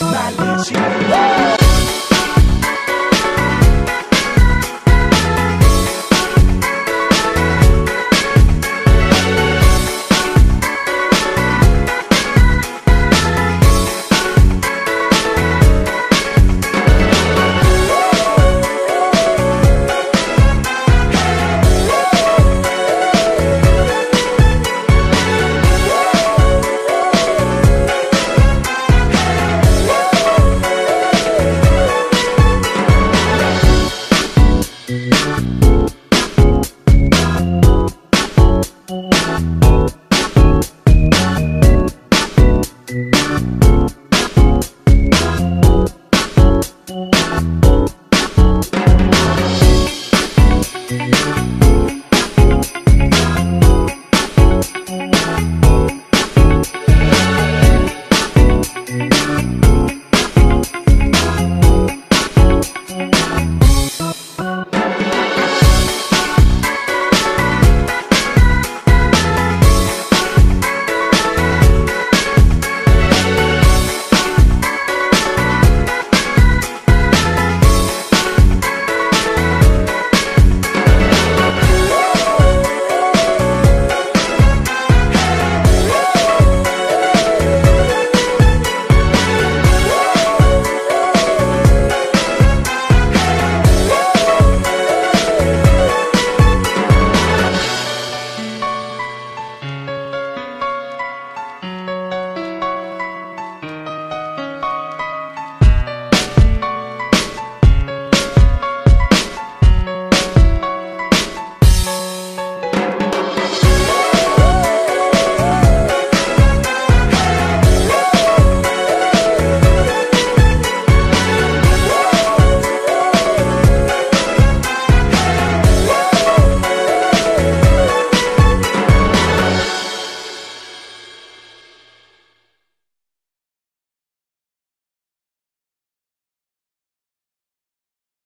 My Knowledge.